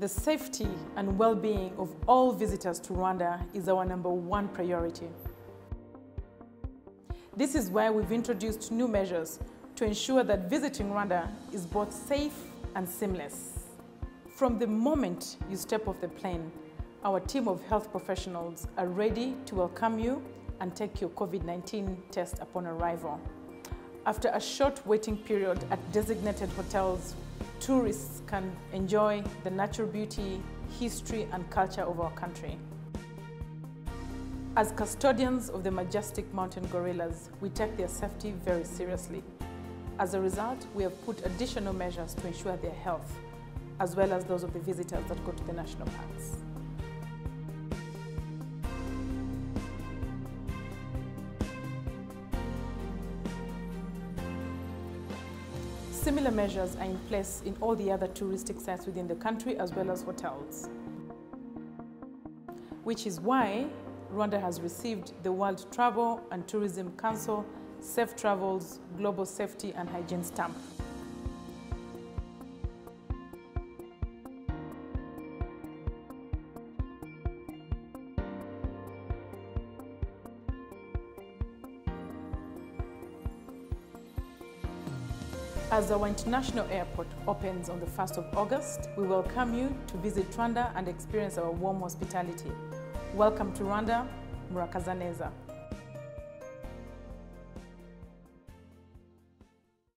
The safety and well-being of all visitors to Rwanda is our number one priority. This is why we've introduced new measures to ensure that visiting Rwanda is both safe and seamless. From the moment you step off the plane, our team of health professionals are ready to welcome you and take your COVID-19 test upon arrival. After a short waiting period at designated hotels, tourists can enjoy the natural beauty, history and culture of our country. As custodians of the majestic mountain gorillas, we take their safety very seriously. As a result, we have put additional measures to ensure their health, as well as those of the visitors that go to the national parks. Similar measures are in place in all the other touristic sites within the country as well as hotels. Which is why Rwanda has received the World Travel and Tourism Council Safe Travels Global Safety and Hygiene Stamp. As our international airport opens on the 1st of August, we welcome you to visit Rwanda and experience our warm hospitality. Welcome to Rwanda, Murakazaneza.